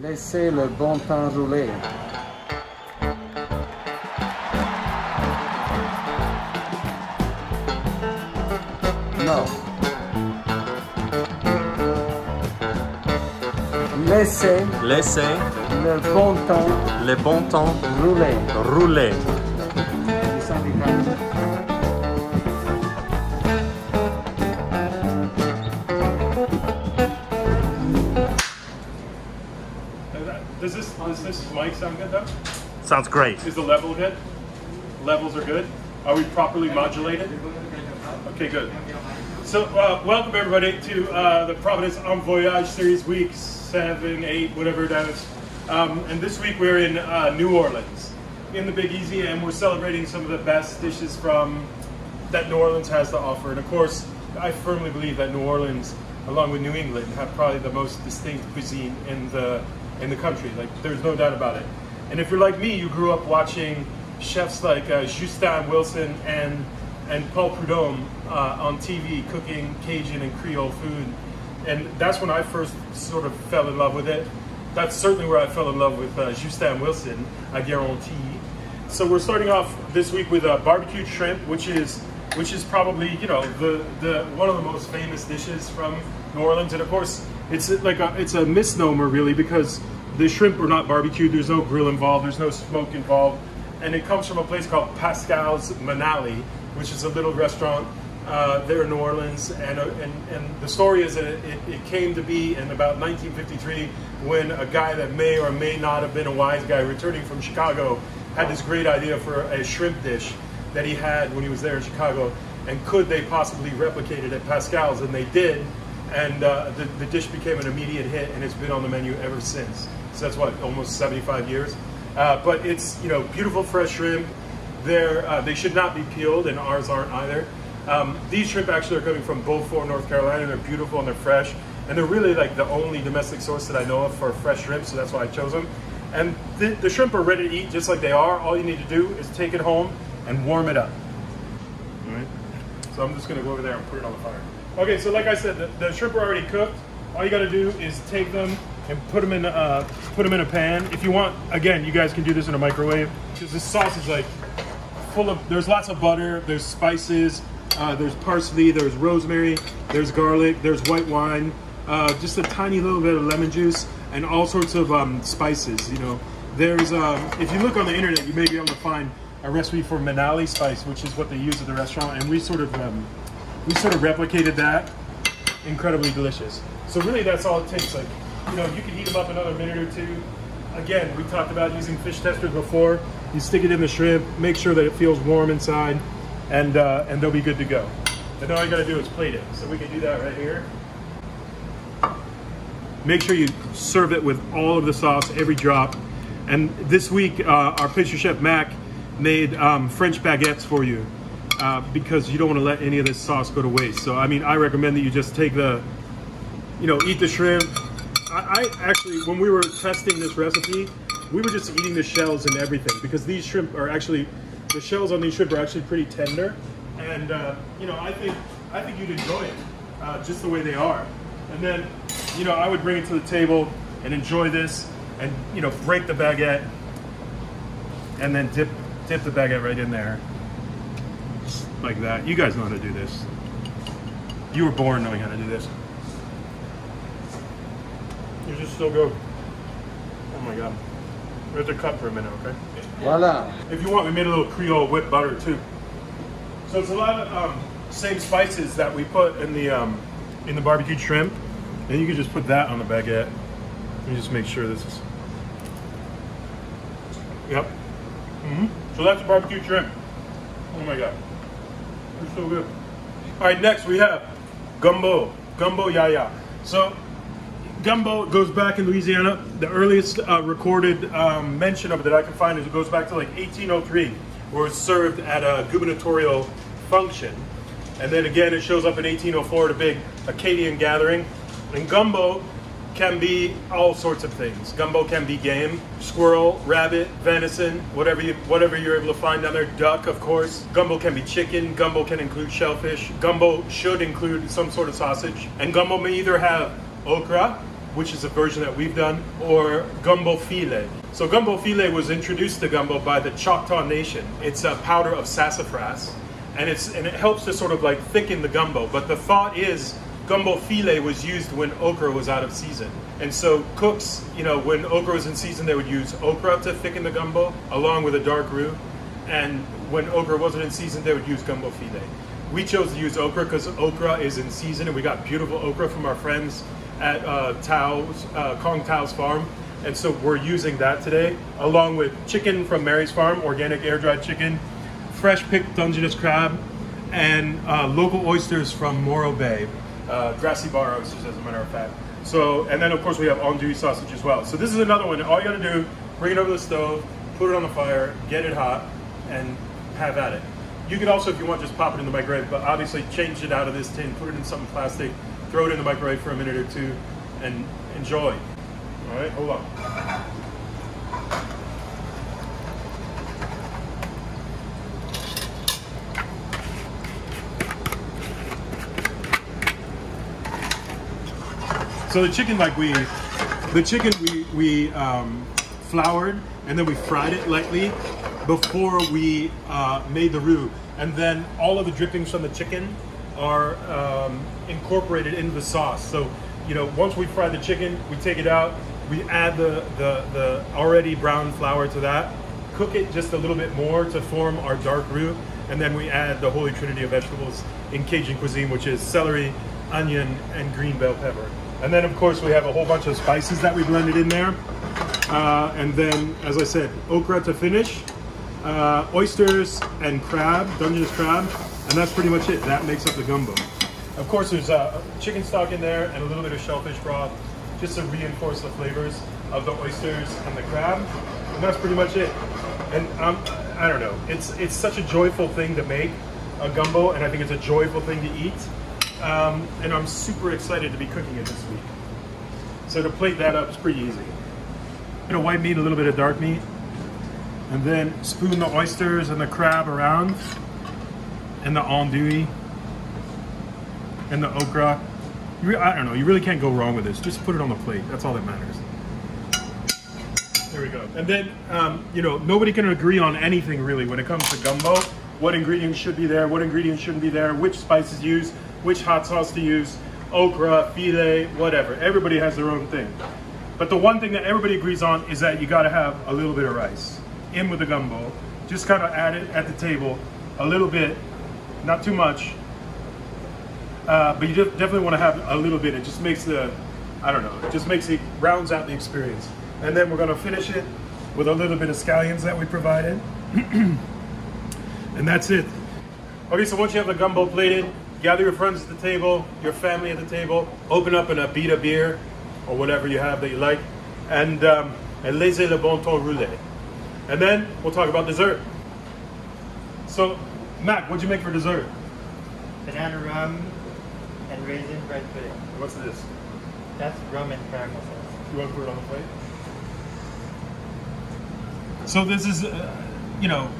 Laissez le bon temps rouler. Non. Laissez Laissez le bon temps le bon temps rouler. rouler. Does this does this mic sound good though? Sounds great. Is the level good? Levels are good. Are we properly modulated? Okay, good. So, uh, welcome everybody to uh, the Providence En Voyage series, week seven, eight, whatever it is. Um, and this week we're in uh, New Orleans, in the Big Easy, and we're celebrating some of the best dishes from that New Orleans has to offer. And of course, I firmly believe that New Orleans, along with New England, have probably the most distinct cuisine in the in the country. Like, there's no doubt about it. And if you're like me, you grew up watching chefs like uh, Justin Wilson and and Paul Prudhomme uh, on TV cooking Cajun and Creole food, and that's when I first sort of fell in love with it. That's certainly where I fell in love with uh, Justin Wilson, I guarantee. So we're starting off this week with uh, barbecue shrimp, which is which is probably you know the the one of the most famous dishes from New Orleans, and of course it's like a, it's a misnomer really because the shrimp are not barbecued. There's no grill involved. There's no smoke involved, and it comes from a place called Pascal's Manale, which is a little restaurant uh, there in New Orleans. And, uh, and and the story is that it, it came to be in about 1953 when a guy that may or may not have been a wise guy returning from Chicago had this great idea for a shrimp dish that he had when he was there in Chicago. And could they possibly replicate it at Pascal's? And they did. And uh, the, the dish became an immediate hit, and it's been on the menu ever since. So that's what almost 75 years. Uh, but it's you know beautiful fresh shrimp. They're uh, they should not be peeled, and ours aren't either. Um, these shrimp actually are coming from Beaufort, North Carolina. They're beautiful and they're fresh, and they're really like the only domestic source that I know of for fresh shrimp. So that's why I chose them. And the, the shrimp are ready to eat just like they are. All you need to do is take it home and warm it up. All right. So I'm just gonna go over there and put it on the fire. Okay, so like I said, the, the shrimp are already cooked. All you gotta do is take them and put them in uh, put them in a pan. If you want, again, you guys can do this in a microwave because this sauce is like full of. There's lots of butter. There's spices. Uh, there's parsley. There's rosemary. There's garlic. There's white wine. Uh, just a tiny little bit of lemon juice and all sorts of um, spices. You know, there's um, if you look on the internet, you may be able to find a recipe for Manale spice, which is what they use at the restaurant, and we sort of um, we sort of replicated that. Incredibly delicious. So really, that's all it takes. Like, you know, you can heat them up another minute or two. Again, we talked about using fish testers before. You stick it in the shrimp, make sure that it feels warm inside, and uh, and they'll be good to go. And all you gotta do is plate it. So we can do that right here. Make sure you serve it with all of the sauce, every drop. And this week, uh, our pastry chef Mac made um, French baguettes for you uh, because you don't want to let any of this sauce go to waste. So, I mean, I recommend that you just take the, you know, eat the shrimp. I, I actually, when we were testing this recipe, we were just eating the shells and everything because these shrimp are actually, the shells on these shrimp are actually pretty tender. And, uh, you know, I think, I think you'd enjoy it uh, just the way they are. And then, you know, I would bring it to the table and enjoy this and, you know, break the baguette and then dip, dip the baguette right in there like that. You guys know how to do this. You were born knowing how to do this. You're just so good. Oh my god. We have to cut for a minute, okay? Voilà. If you want, we made a little Creole whipped butter too. So it's a lot of um, same spices that we put in the um, in the barbecue shrimp, and you can just put that on the baguette. Let me just make sure this is. Yep. hmm So that's barbecue shrimp. Oh my god, they're so good. All right, next we have gumbo, gumbo yaya. So gumbo goes back in Louisiana. The earliest uh, recorded um, mention of it that I can find is it goes back to like 1803, where it's served at a gubernatorial function. And then again, it shows up in 1804 at a big Acadian gathering. And gumbo can be all sorts of things. Gumbo can be game, squirrel, rabbit, venison, whatever you whatever you're able to find down there. Duck, of course. Gumbo can be chicken. Gumbo can include shellfish. Gumbo should include some sort of sausage. And gumbo may either have okra, which is a version that we've done, or gumbo filet. So gumbo filet was introduced to gumbo by the Choctaw Nation. It's a powder of sassafras, and it's and it helps to sort of like thicken the gumbo. But the thought is gumbo filet was used when okra was out of season. And so cooks, you know, when okra was in season, they would use okra to thicken the gumbo along with a dark roux. And when okra wasn't in season, they would use gumbo filet. We chose to use okra because okra is in season, and we got beautiful okra from our friends at uh, Thao's, uh, Kong Thao's farm. And so we're using that today, along with chicken from Mary's farm, organic air dried chicken, fresh picked Dungeness crab, and uh, local oysters from Morro Bay, uh, grassy bar oysters, as a matter of fact. So, and then of course we have andouille sausage as well. So this is another one. All you gotta do, bring it over the stove, put it on the fire, get it hot, and have at it. You could also, if you want, just pop it in the microwave, but obviously change it out of this tin, put it in something plastic, throw it in the microwave for a minute or two, and enjoy. All right, hold on. So the chicken, like we, the chicken we we um, floured and then we fried it lightly before we uh, made the roux, and then all of the drippings from the chicken are um, incorporated into the sauce. So you know, once we fry the chicken, we take it out, we add the the, the already brown flour to that, cook it just a little bit more to form our dark roux, and then we add the holy trinity of vegetables in Cajun cuisine, which is celery, onion, and green bell pepper. And then, of course, we have a whole bunch of spices that we blended in there. Uh, and then, as I said, okra to finish, uh, oysters and crab, Dungeness crab, and that's pretty much it. That makes up the gumbo. Of course, there's uh, chicken stock in there and a little bit of shellfish broth, just to reinforce the flavors of the oysters and the crab. And that's pretty much it. And um, I don't know, it's it's such a joyful thing to make a gumbo, and I think it's a joyful thing to eat. Um, and I'm super excited to be cooking it this week. So to plate that up is pretty easy. A bit of white meat, a little bit of dark meat, and then spoon the oysters and the crab around, and the andouille, and the okra. I don't know, you really can't go wrong with this. Just put it on the plate. That's all that matters. There we go. And then, um, you know, nobody can agree on anything really when it comes to gumbo. What ingredients should be there, what ingredients shouldn't be there, which spices used which hot sauce to use, okra, filet, whatever. Everybody has their own thing. But the one thing that everybody agrees on is that you gotta have a little bit of rice in with the gumbo. Just kind of add it at the table, a little bit, not too much. Uh, but you definitely want to have a little bit. It just makes the, I don't know, it just makes it, rounds out the experience. And then we're gonna finish it with a little bit of scallions that we provided. and that's it. Okay, so once you have the gumbo plated, gather your friends at the table, your family at the table, open up an Abita beer or whatever you have that you like, and um, and laissez le bon temps rouler. And then we'll talk about dessert. So, Mac, what'd you make for dessert? Banana rum and raisin bread pudding. What's this? That's rum and caramel sauce. You want to put it on the plate? So this is, uh, you know,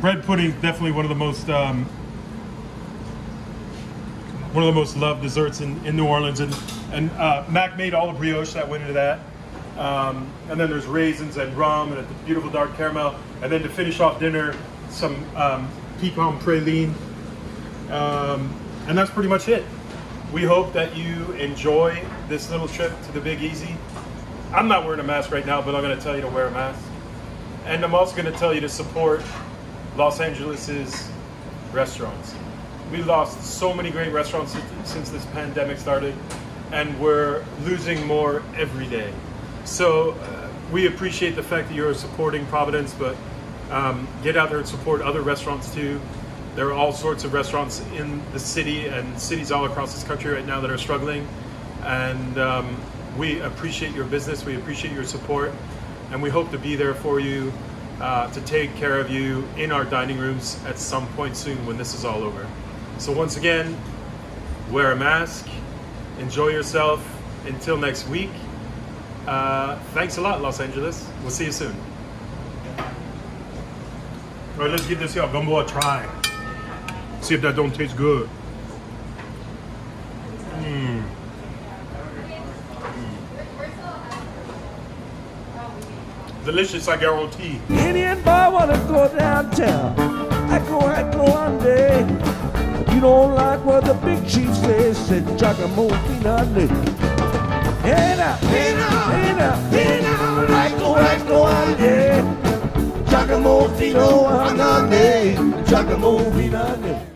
bread pudding is definitely one of the most um, one of the most loved desserts in, in New Orleans. And, and uh, Mac made all the brioche that went into that. Um, and then there's raisins and rum and a beautiful dark caramel. And then to finish off dinner, some um, pecan praline. Um, and that's pretty much it. We hope that you enjoy this little trip to the Big Easy. I'm not wearing a mask right now, but I'm going to tell you to wear a mask. And I'm also going to tell you to support Los Angeles's restaurants we lost so many great restaurants since this pandemic started, and we're losing more every day. So uh, we appreciate the fact that you're supporting Providence, but um, get out there and support other restaurants too. There are all sorts of restaurants in the city and cities all across this country right now that are struggling, and um, we appreciate your business. We appreciate your support, and we hope to be there for you. Uh, to take care of you in our dining rooms at some point soon when this is all over. So once again, wear a mask, enjoy yourself until next week. Uh, thanks a lot, Los Angeles. We'll see you soon. All right, let's give this here gumbo a try. See if that don't taste good. Mm. Delicious, I guarantee. Indian boy wanna go downtown. I go, I go one day. Don't like what the big chief says, said Giacomo Finale. Hey now. I go, I go one day. Giacomo Finale, Giacomo Finale.